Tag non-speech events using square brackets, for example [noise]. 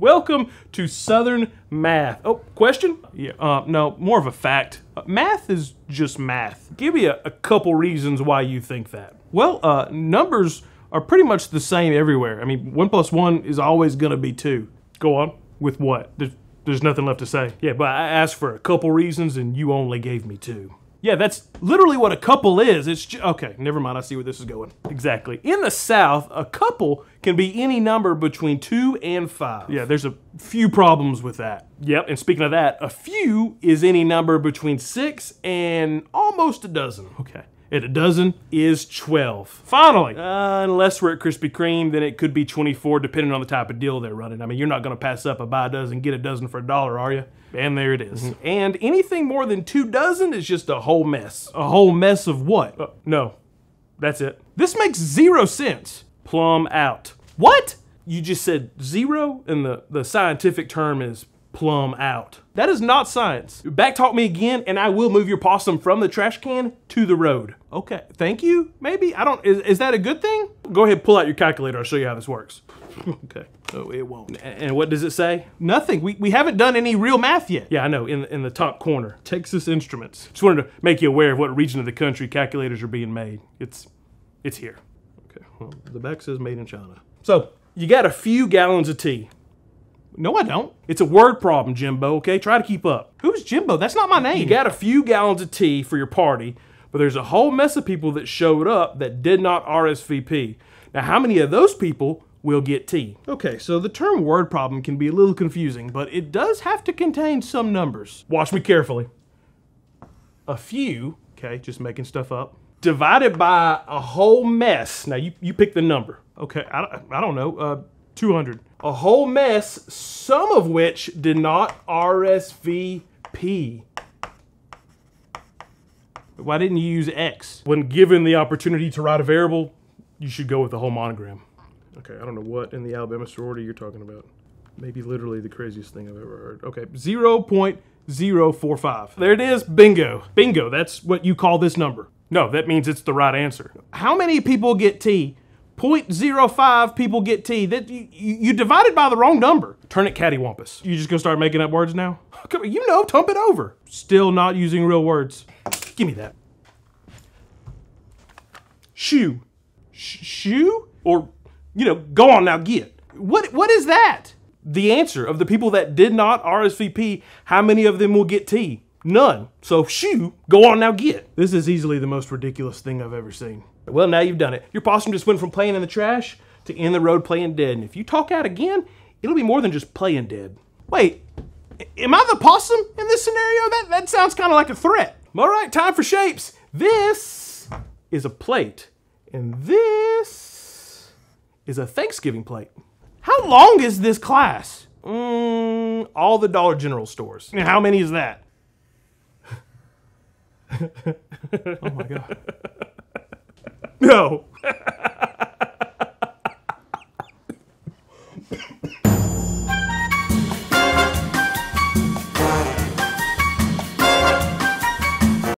Welcome to Southern Math. Oh, question? Yeah, uh, no, more of a fact. Uh, math is just math. Give me a, a couple reasons why you think that. Well, uh, numbers are pretty much the same everywhere. I mean, one plus one is always going to be two. Go on. With what? There's, there's nothing left to say. Yeah, but I asked for a couple reasons and you only gave me two. Yeah, that's literally what a couple is. It's ju- okay. Never mind. I see where this is going. Exactly. In the South, a couple can be any number between two and five. Yeah, there's a few problems with that. Yep. And speaking of that, a few is any number between six and almost a dozen. Okay. And a dozen is 12. Finally, uh, unless we're at Krispy Kreme, then it could be 24, depending on the type of deal they're running. I mean, you're not going to pass up a buy a dozen, get a dozen for a dollar, are you? And there it is. And anything more than two dozen is just a whole mess. A whole mess of what? Uh, no, that's it. This makes zero sense. Plumb out. What? You just said zero, and the, the scientific term is plumb out. That is not science. Backtalk me again, and I will move your possum from the trash can to the road. Okay, thank you. Maybe I don't. Is, is that a good thing? Go ahead, pull out your calculator. I'll show you how this works. [laughs] okay. Oh, it won't. And what does it say? Nothing. We, we haven't done any real math yet. Yeah, I know. In in the top corner, Texas Instruments. Just wanted to make you aware of what region of the country calculators are being made. It's it's here. Okay. Well, the back says made in China. So you got a few gallons of tea. No, I don't. It's a word problem, Jimbo, okay? Try to keep up. Who's Jimbo? That's not my name. You got a few gallons of tea for your party, but there's a whole mess of people that showed up that did not RSVP. Now, how many of those people will get tea? Okay, so the term word problem can be a little confusing, but it does have to contain some numbers. Watch me carefully. A few, okay, just making stuff up, divided by a whole mess. Now, you, you pick the number. Okay, I, don't- I don't know, uh, 200. A whole mess, some of which did not RSVP. Why didn't you use X? When given the opportunity to write a variable, you should go with the whole monogram. Okay, I don't know what in the Alabama sorority you're talking about. Maybe literally the craziest thing I've ever heard. Okay, 0.045. There it is, bingo. Bingo, that's what you call this number. No, that means it's the right answer. How many people get tea? 0.05 people get tea. That you, you divided by the wrong number. Turn it cattywampus. You just gonna start making up words now? [laughs] Come on, you know, tump it over. Still not using real words. Give me that. Shoe. Sh- shoe? Or, you know, go on now, get. What What is that? The answer of the people that did not RSVP, how many of them will get tea? None. So, shoe, go on now, get. This is easily the most ridiculous thing I've ever seen. Well, now you've done it. Your possum just went from playing in the trash to in the road playing dead. And if you talk out again, it'll be more than just playing dead. Wait, Am I the possum in this scenario? That that sounds kind of like a threat. All right, time for shapes. This is a plate, and this is a Thanksgiving plate. How long is this class? Mm, all the Dollar General stores. How many is that? [laughs] oh my god. No.